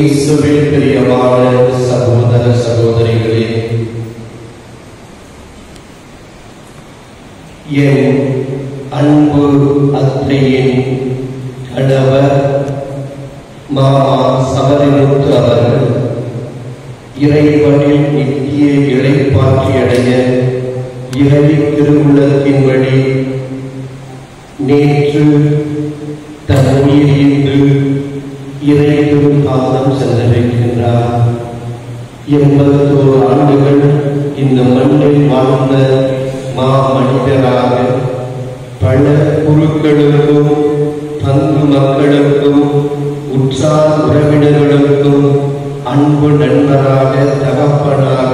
இயேசுவில் பிரியமான சகோதர சகோதரிகளே என் அன்பு அத்தையின் கணவர் மாமா சபரிமுத்து அவர்கள் இறைவனில் நித்திய இழைப்பாற்றி இறை திருவுள்ளத்தின் வழி நேற்று தன் உயிரின்று இறை திருப்பாதம் சென்றடைகின்றார் எண்பத்தோரு ஆண்டுகள் இந்த மண்ணில் வாழ்ந்த மா மனிதராக பல குருக்களுக்கும் பங்கு மக்களுக்கும் உற்றார் உறவினர்களுக்கும் அன்பு நண்பராக தகப்பனாக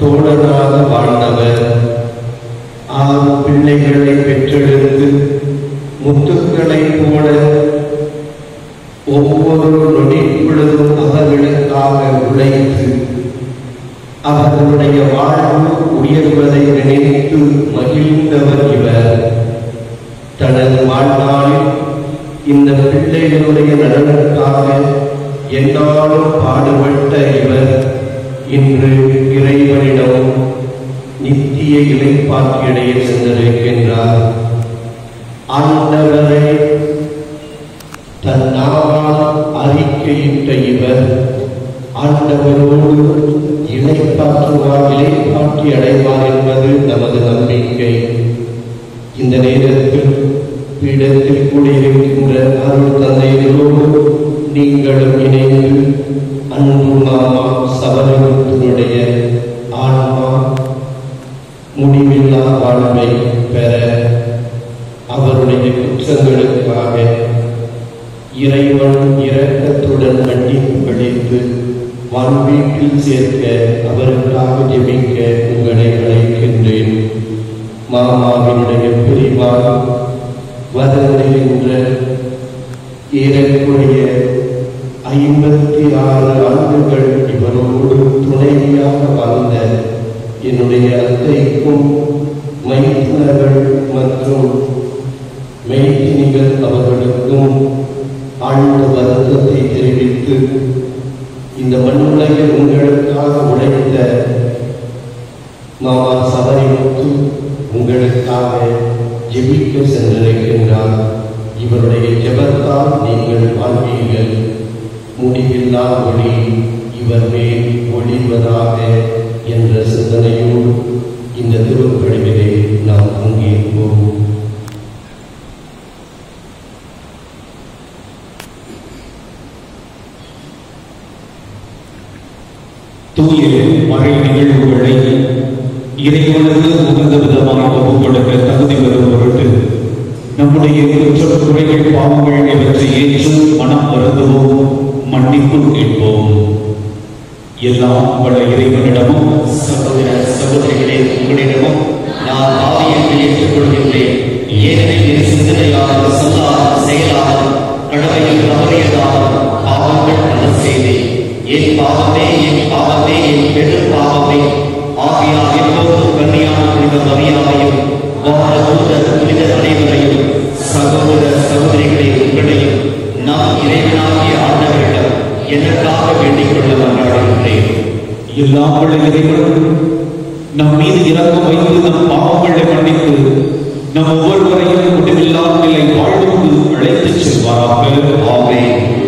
தோழனாக வாழ்ந்தவர். ஆறு பிள்ளைகளை பெற்றெடுத்து முத்துக்களைப் போல ஒவ்வொரு நொடி பொழுதும் அவர்களுக்காக உழைத்து அவர்களுடைய வாழ்வு உயர்வதை நினைத்து மகிழ்ந்தவர் இவர். தனது வாழ்நாளில் இந்த பிள்ளைகளுடைய நலனுக்காக என்னாலும் பாடுபட்ட இவர் இன்று இறைவனிடம் நித்திய இலைப்பாக்கியடைய சென்றிருக்கின்றார். ஆண்டவரை தன் நாவால் அறிக்கையிட்ட இவர் ஆண்டவரோடு இலைப்பாற்றுவார் இலைப்பாற்றி அடைவார் என்பது நமது நம்பிக்கை. இந்த நேரத்தில் பீடத்தில் கூடியிருக்கின்ற அருள் தந்தைகளோடு நீங்களும் இணைந்து அன்பு மாமா சபரிமுத்தினுடைய ஆன்மா முடிவில்லா வாழ்வை பெற அவருடைய குற்றங்களுக்காக இறைவன் இரக்கத்துடன் மன்னிப்பு அளித்து வான்வீட்டில் சேர்க்க அவருக்காக ஜெபிக்க உங்களை அழைக்கின்றேன். மாமாவினுடைய பிரிவால் வருகின்ற ஏறக்குறைய ஐம்பத்தி ஆறு ஆண்டுகள் இவரோடு துணைவியாக வாழ்ந்த என்னுடைய அத்தைக்கும் மைத்தினர்கள் மற்றும் மெய்தினிகள் அவர்களுக்கும் ஆழ்ந்த வருத்தத்தை தெரிவித்து இந்த மண்ணுலகில் உங்களுக்காக உழைத்த மாமா சபரிமுத்து உங்களுக்காக ஜெபிக்க சென்றிருக்கின்றார். இவருடைய ஜெபத்தால் நீங்கள் வாழ்வீர்கள். முடிவில்லா ஒளி இவர் மேல் ஒளிவதாக என்ற சிந்தனையோடு இந்த திருப்படிவிலே நாம் பங்கேற்போம் தூய மறை நிகழ்வுகளை இறைவனுக்கு உகந்த விதமாக ஒப்புக்கொடுக்க தகுதி பெறும் பொருட்டு நம்முடைய குற்றம் குறைகள் பாவங்கள் இவற்றை ஏற்று மனம் வருந்துவோம் மன்னிப்பு கேட்போம். எல்லாம் பல இறைவனிடமும் சகோதர சகோதரிகளே உங்களிடமும் நான் ஆவியத்தை ஏற்றுக்கொள்கின்றேன். ஏனெனில் சிந்தனையாக சொல்லாக செயலாக செயலால் கடமையில் பாவங்கள் பல செய்தேன். என் பாவமே என் பாவமே என் பெரும் பாவமே? ஆவியால் எப்போதும் கண்ணியான புனித மரியாதையும் வார தூதர் புனித அனைவரையும் சகோதர சகோதரிகளே உங்களையும் நான் இறைவனாகிய ஆண்டவரிடம் எனக்காக வேண்டிக் கொள்ள மன்றாடுகின்றேன். எல்லாம் வல்ல இறைவன் நம் மீது இறக்கம் வைத்து நம் பாவங்களை மன்னித்து நம் ஒவ்வொருவரையும் முடிவில்லா நிலை வாழ்வுக்கு அழைத்துச் செல்வாராக. ஆமென்.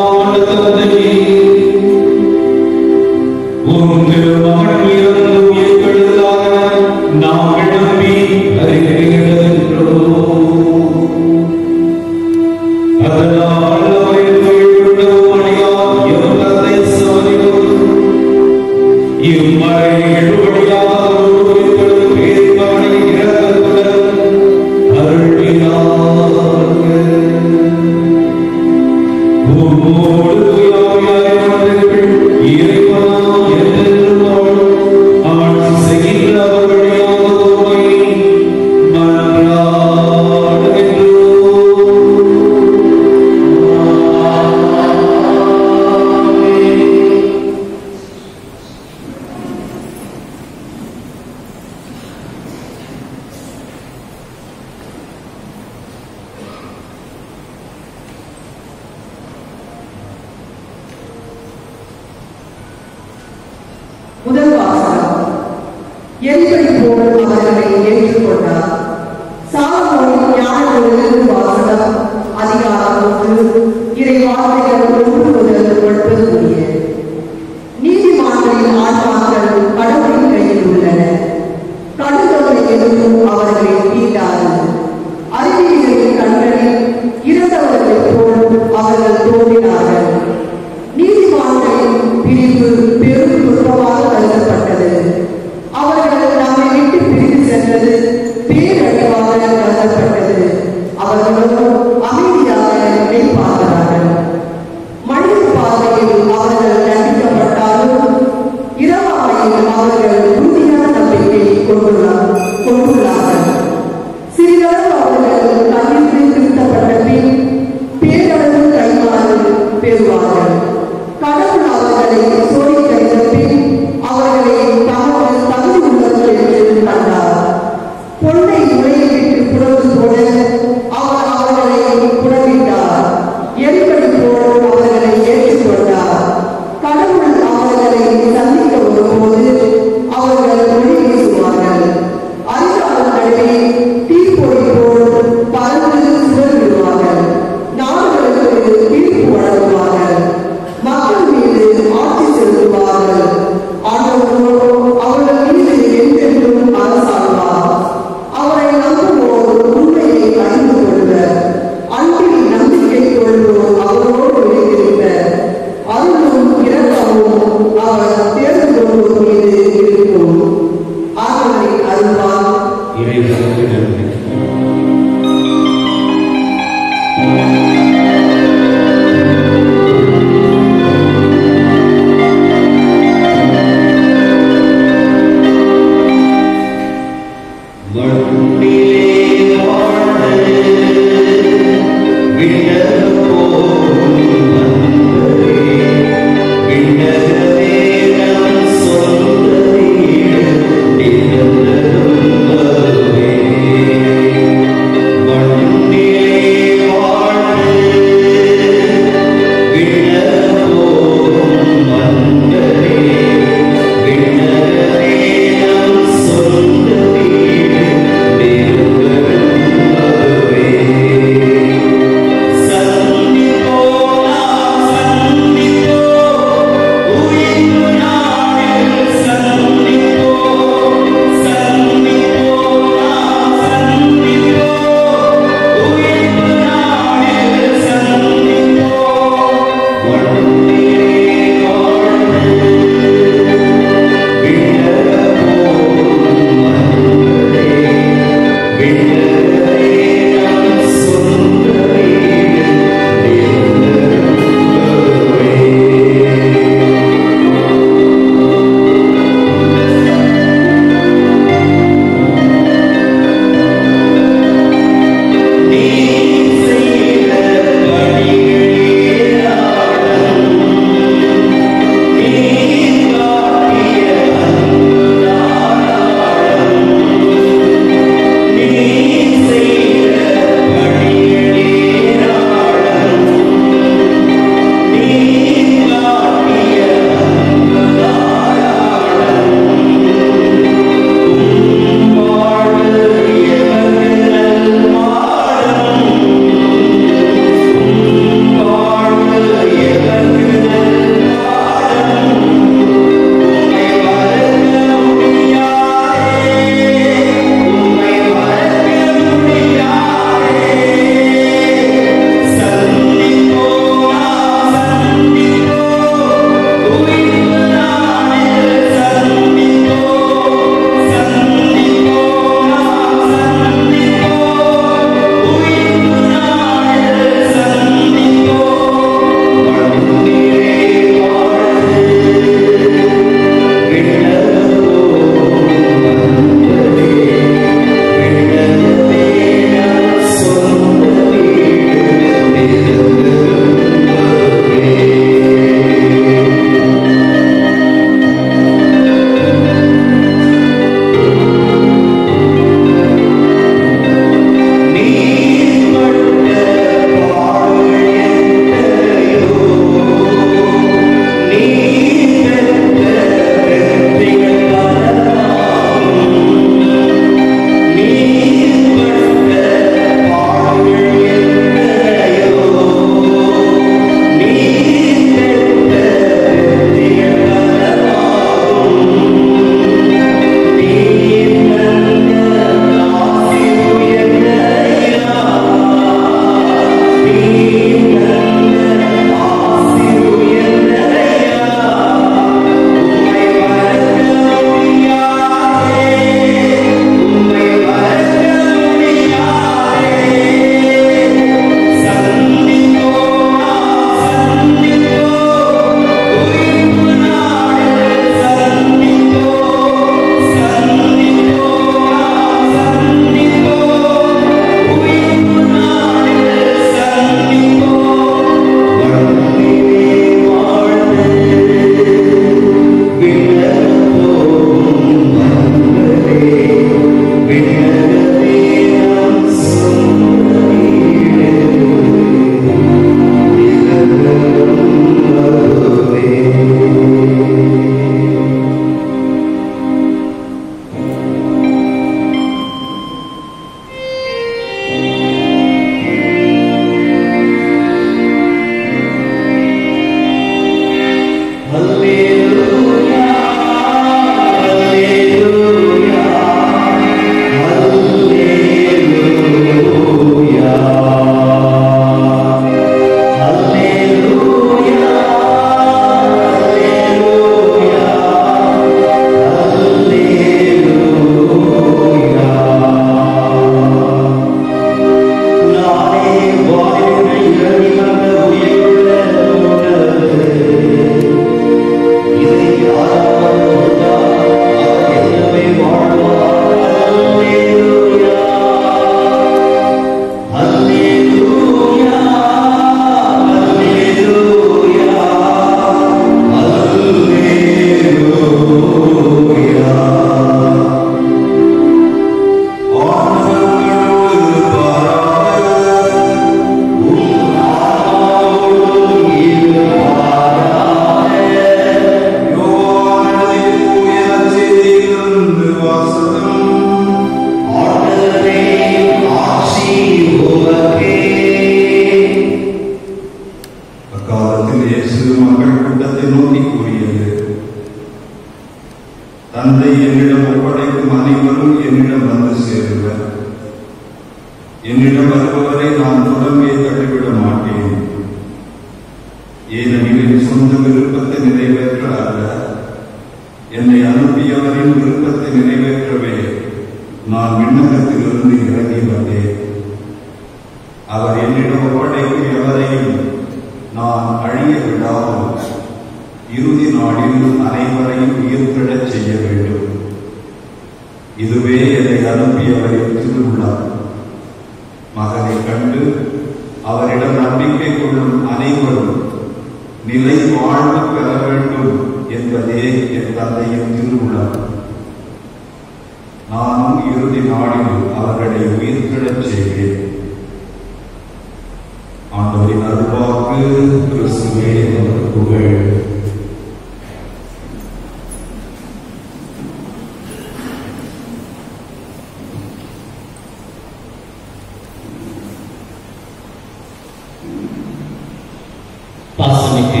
பாசமிக்கு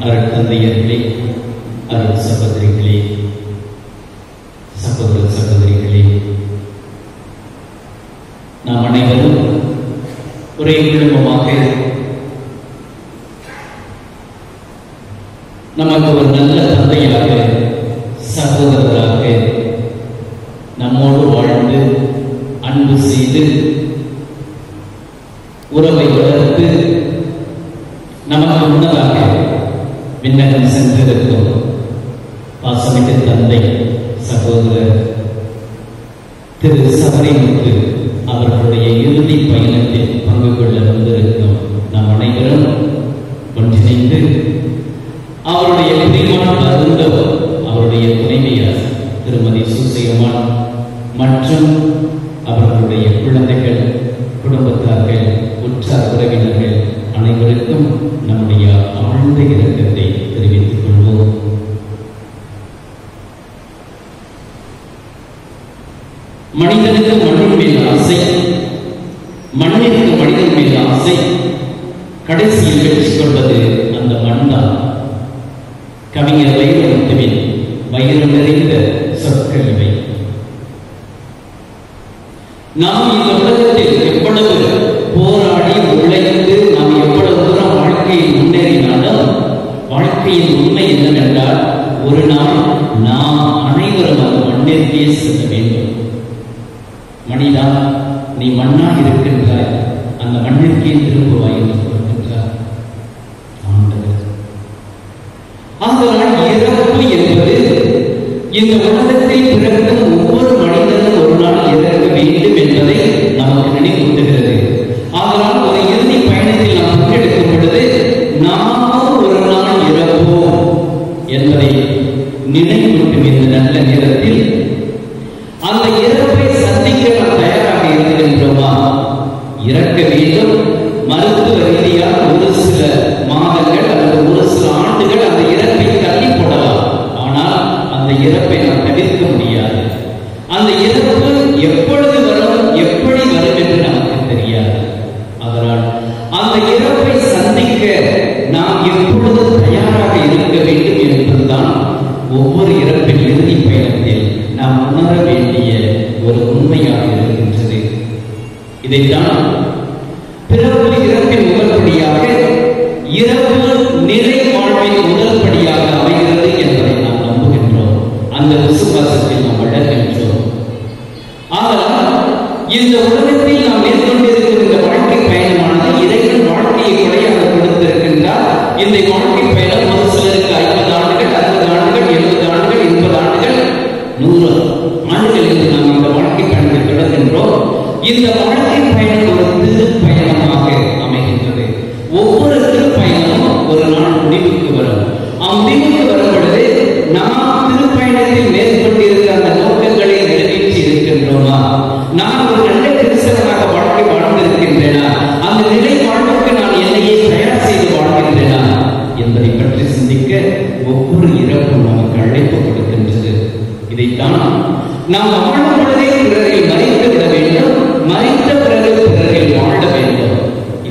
அருள் தந்தையர்களே அருள் சகோதரிகளே சகோதர சகோதரிகளே. நாம் அனைவரும் ஒரே குடும்பமாக நமக்கு ஒரு நல்ல தந்தையாக சகோதரராக நம்மோடு வாழ்ந்து விண்ணகம் சென்றிருக்கும் பாசமிக்க தந்தை சகோதரர் திரு சபரிமுத்து அவர்களுடைய இறுதி பயணத்தில் பங்கு கொள்ள வந்திருக்கும் நாம் அனைவரும் ஒன்றிணைந்து அவருடைய பிரியமான பருந்தம் அவருடைய துணைவியார் திருமதி சுசேமான் மற்றும் அவர்களுடைய குழந்தைகள் குடும்பத்தார்கள் உற்றார் உறவினர்கள் அனைவருக்கும் நம்முடைய ஆழ்ந்த இரக்கத்தை தெரிவித்துக் ஆதலால் இறப்பு என்பது இந்த உலக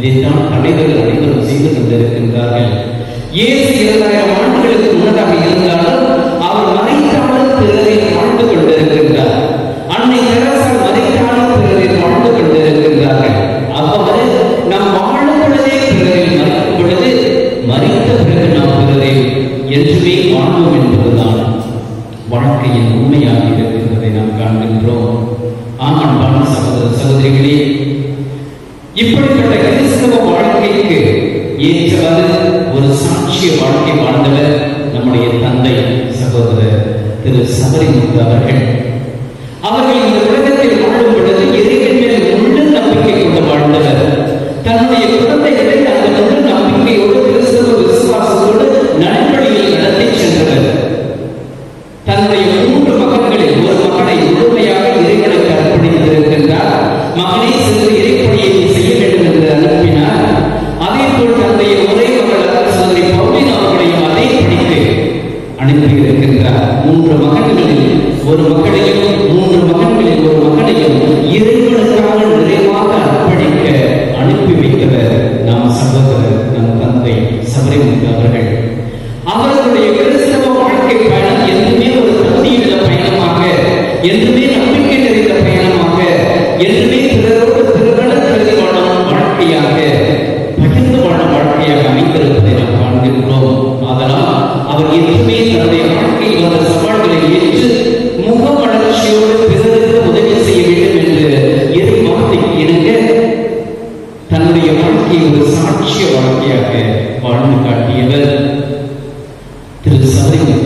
இதைத்தான் தலைவர்கள் அனைவரும் செய்து கொண்டிருக்கின்றார்கள். இயேசு இரண்டாயிரம் ஆண்டுகளுக்கு முன்னதாக இருந்தாலும் அவர் மறை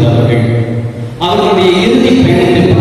கொண்டிருந்தார்கள் அவர்களுடைய இறுதி பயணத்தில்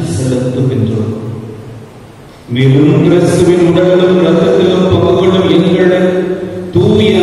நன்றி செலுத்துகின்றோம். மேலும் கிறிஸ்துவின் உடலும் ரத்தத்திலும் பங்குகளும் எங்களை தூய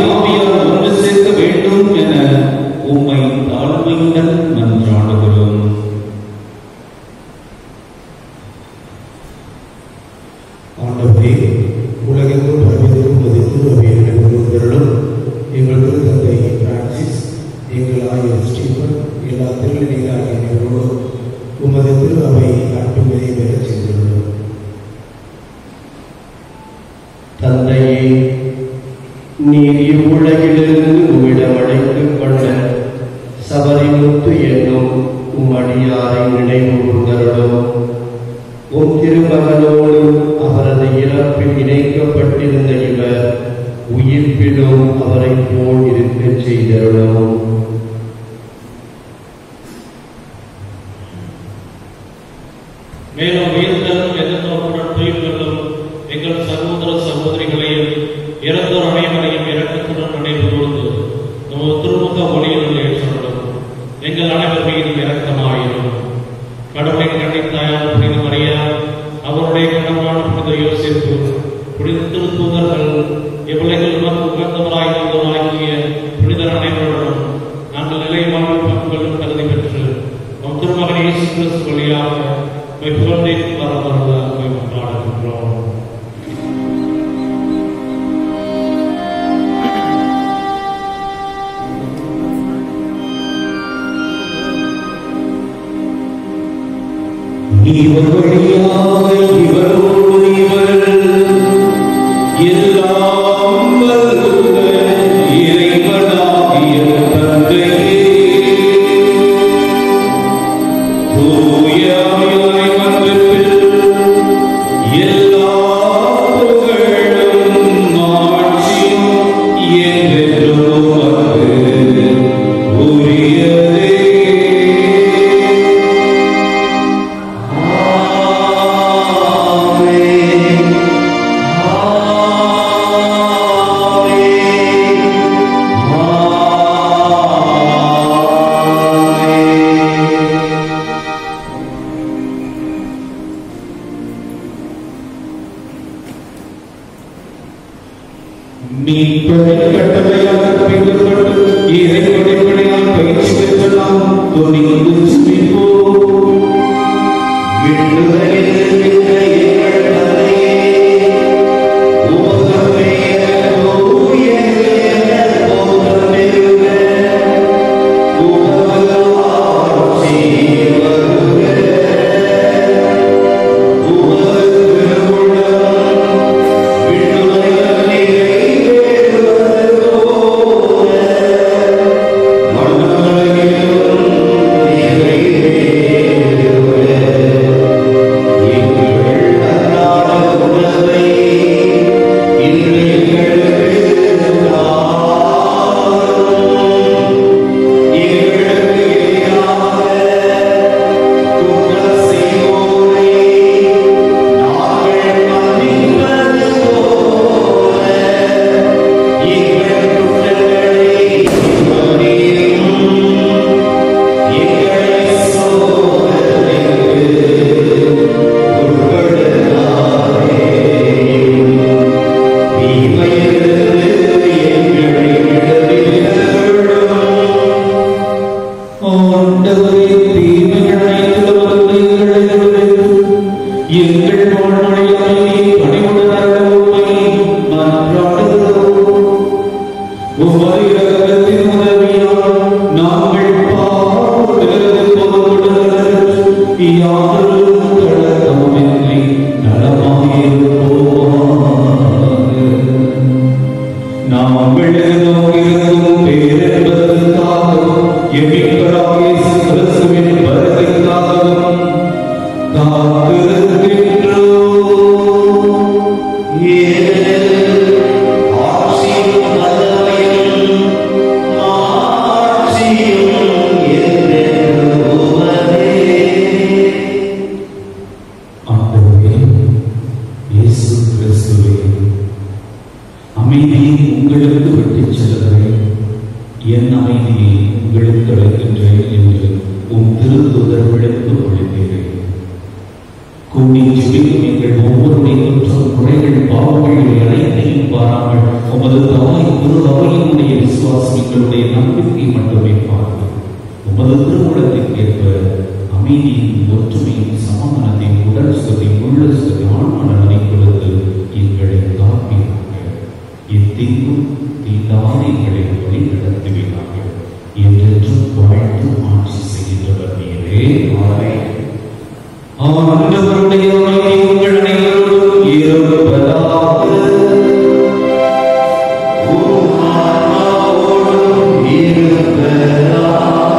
Iubirea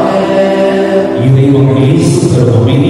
mea Iubirea mea Iubirea mea